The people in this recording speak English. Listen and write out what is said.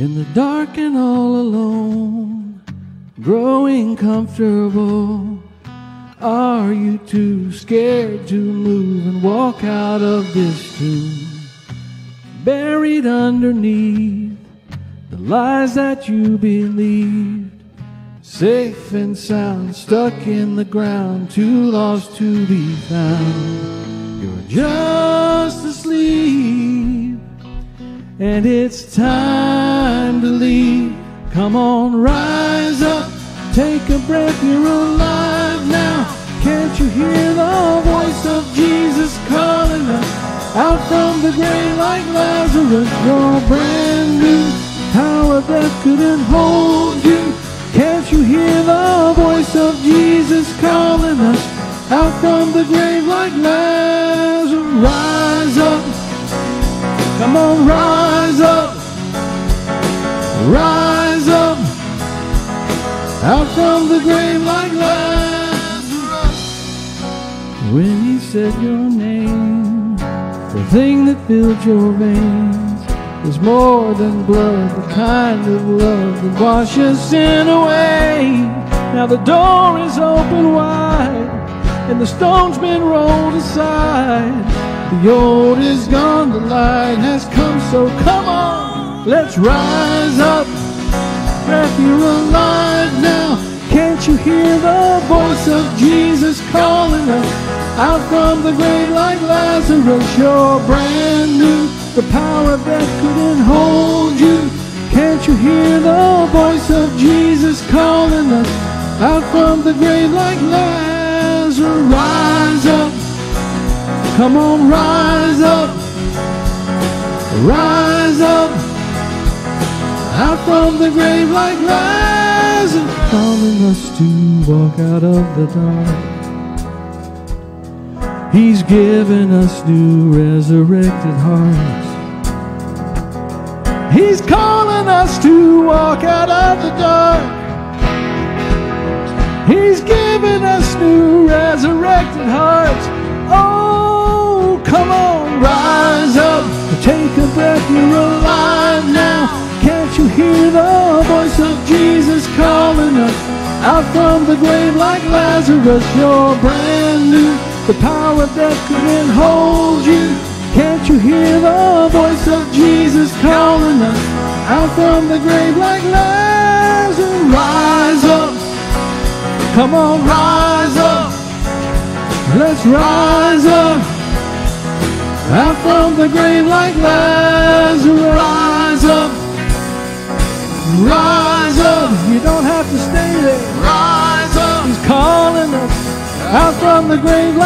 In the dark and all alone, growing comfortable. Are you too scared to move and walk out of this tomb? Buried underneath the lies that you believed. Safe and sound, stuck in the ground, too lost to be found. You're just asleep, and it's time to leave. Come on, rise up, take a breath, you're alive now. Can't you hear the voice of Jesus calling us out from the grave like Lazarus? You're brand new, power death couldn't hold you. Can't you hear the voice of Jesus calling us out from the grave like Lazarus? Rise up, come on, rise rise up, out from the grave like Lazarus. When he said your name, the thing that filled your veins is more than blood, the kind of love that washes sin away. Now the door is open wide, and the stone's been rolled aside. The old is gone, the light has come, so come on, let's rise up. Breath, you're alive now. Can't you hear the voice of Jesus calling us out from the grave like Lazarus? You're brand new. The power death couldn't hold you. Can't you hear the voice of Jesus calling us out from the grave like Lazarus? Rise up. Come on, rise up. Rise up. Out from the grave like Lazarus, calling us to walk out of the dark. He's given us new resurrected hearts. He's calling us to walk out of the dark. He's given out from the grave like Lazarus? You're brand new. The power of death couldn't hold you. Can't you hear the voice of Jesus calling us out from the grave like Lazarus? Rise up. Come on, rise up. Let's rise up. Out from the grave like Lazarus. Rise up. Rise. You don't have to stay there. Rise up. He's calling us out from the grave.